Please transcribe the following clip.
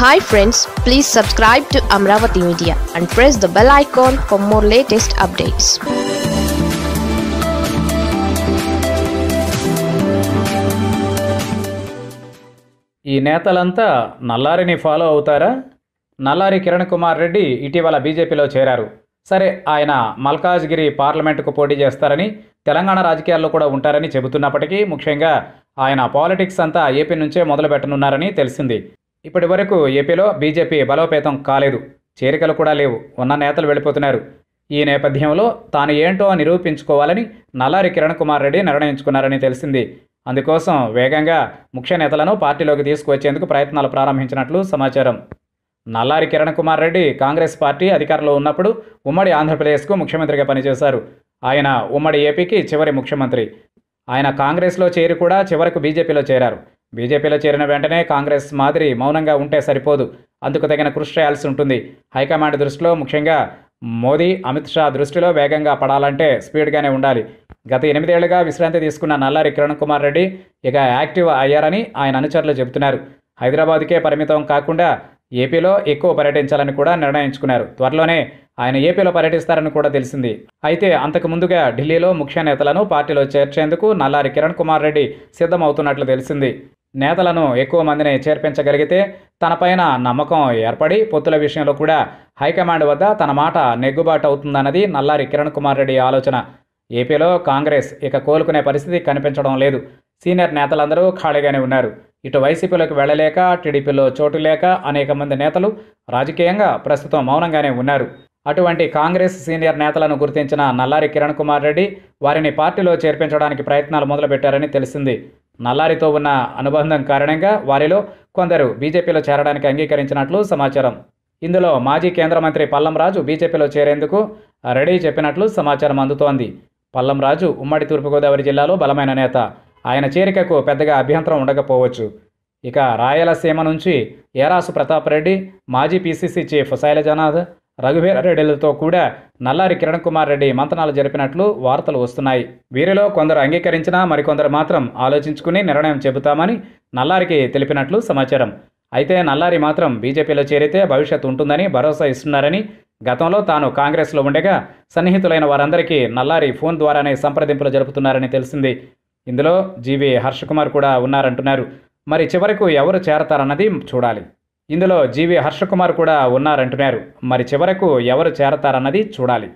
Hi friends please subscribe to Amaravati media and press the bell icon for more latest updates ఈ నేతలంతా నల్లారిని follow అవుతారా? నల్లారి కిరణ్ కుమార్ రెడ్డి ఇటీవల బీజేపీలో చేరారు. సరే ఆయన మల్కాజ్గిరి పార్లమెంటుకు పోటీ చేస్తారని తెలంగాణ రాజకీయాల్లో కూడా ఉంటారని చెబుతున్నప్పటికీ ముఖ్యంగా ఆయన పాలిటిక్స్ అంతా ఏపీ నుంచే మొదలుపెట్టనున్నారని తెలిసింది. ఇప్పటి వరకు ఏపీలో బీజేపీ బలోపేతం కాలేదు. చేరికలు కూడా లేవు. ఉన్న నేతలు వెళ్ళిపోతున్నారు. ఈ నేపథ్యంలో తాను ఏంటో నిరూపించుకోవాలని నల్లారి కిరణ్ కుమార్ రెడ్డి నిర్ణయించుకున్నారని తెలిసింది. అందుకోసం వేగంగా ముఖ్య నేతలను పార్టీలోకి తీసుకువచ్చేందుకు ప్రయత్నాలు ప్రారంభించినట్లు సమాచారం. నల్లారి కిరణ్ కుమార్ రెడ్డి కాంగ్రెస్ పార్టీ అధికారంలో ఉన్నప్పుడు ఉమ్మడి ఆంధ్రప్రదేశ్కు ముఖ్యమంత్రిగా పనిచేశారు. ఆయన ఉమ్మడి ఏపీకి చివరి ముఖ్యమంత్రి. ఆయన కాంగ్రెస్లో చేరి కూడా చివరకు బీజేపీలో చేరారు. బీజేపీలో చేరిన వెంటనే కాంగ్రెస్ మాదిరి మౌనంగా ఉంటే సరిపోదు. అందుకు తగిన కృషి చేయాల్సి ఉంటుంది. హైకమాండ్ దృష్టిలో ముఖ్యంగా మోదీ అమిత్ షా దృష్టిలో వేగంగా పడాలంటే స్పీడ్గానే ఉండాలి. గత ఎనిమిదేళ్ళుగా విశ్రాంతి తీసుకున్న నల్లారి కిరణ్ కుమార్ రెడ్డి ఇక యాక్టివ్ అయ్యారని ఆయన అనుచరులు చెబుతున్నారు. హైదరాబాద్కే పరిమితం కాకుండా ఏపీలో ఎక్కువ పర్యటించాలని కూడా నిర్ణయించుకున్నారు. త్వరలోనే ఆయన ఏపీలో పర్యటిస్తారని కూడా తెలిసింది. అయితే అంతకు ముందుగా ఢిల్లీలో ముఖ్య నేతలను పార్టీలో చేర్చేందుకు నల్లారి కిరణ్ కుమార్ రెడ్డి సిద్ధమవుతున్నట్లు తెలిసింది. నేతలను ఎక్కువ మందిని చేర్పించగలిగితే తనపైన నమ్మకం ఏర్పడి పొత్తుల విషయంలో కూడా హైకమాండ్ వద్ద తన మాట నెగ్గుబాటు అవుతుందన్నది నల్లారి కిరణ్ కుమార్ రెడ్డి ఆలోచన. ఏపీలో కాంగ్రెస్ ఇక కోలుకునే పరిస్థితి కనిపించడం లేదు. సీనియర్ నేతలందరూ ఖాళీగానే ఉన్నారు. ఇటు వైసీపీలోకి వెళ్ళలేక టీడీపీలో చోటు లేక అనేక మంది నేతలు రాజకీయంగా ప్రస్తుతం మౌనంగానే ఉన్నారు. అటువంటి కాంగ్రెస్ సీనియర్ నేతలను గుర్తించిన నల్లారి కిరణ్ కుమార్ రెడ్డి వారిని పార్టీలో చేర్పించడానికి ప్రయత్నాలు మొదలుపెట్టారని తెలిసింది. నల్లారితో ఉన్న అనుబంధం కారణంగా వారిలో కొందరు బీజేపీలో చేరడానికి అంగీకరించినట్లు సమాచారం. ఇందులో మాజీ కేంద్ర మంత్రి పల్లంరాజు బీజేపీలో చేరేందుకు రెడీ చెప్పినట్లు సమాచారం అందుతోంది. పల్లం రాజు ఉమ్మడి తూర్పుగోదావరి జిల్లాలో బలమైన నేత. ఆయన చేరికకు పెద్దగా అభ్యంతరం ఉండకపోవచ్చు. ఇక రాయలసీమ నుంచి ఏరాసు ప్రతాప్ రెడ్డి మాజీ పీసీసీ చీఫ్ శైలజనాథ్ రఘువీర రెడ్డిలతో కూడా నల్లారి కిరణ్ కుమార్ రెడ్డి మంతనాలు జరిపినట్లు వార్తలు వస్తున్నాయి. వీరిలో కొందరు అంగీకరించినా మరికొందరు మాత్రం ఆలోచించుకుని నిర్ణయం చెబుతామని నల్లారికి తెలిపినట్లు సమాచారం. అయితే నల్లారి మాత్రం బీజేపీలో చేరితే భవిష్యత్తు ఉంటుందని భరోసా ఇస్తున్నారని గతంలో తాను కాంగ్రెస్లో ఉండగా సన్నిహితులైన వారందరికీ నల్లారి ఫోన్ ద్వారానే సంప్రదింపులు జరుపుతున్నారని తెలిసింది. ఇందులో జీవి హర్ష కుమార్ కూడా ఉన్నారంటున్నారు. మరి చివరకు ఎవరు చేరతారన్నది చూడాలి. ఇందులో జీవి హర్షకుమార్ కూడా ఉన్నారంటున్నారు. మరి చివరకు ఎవరు చేరతారన్నది చూడాలి.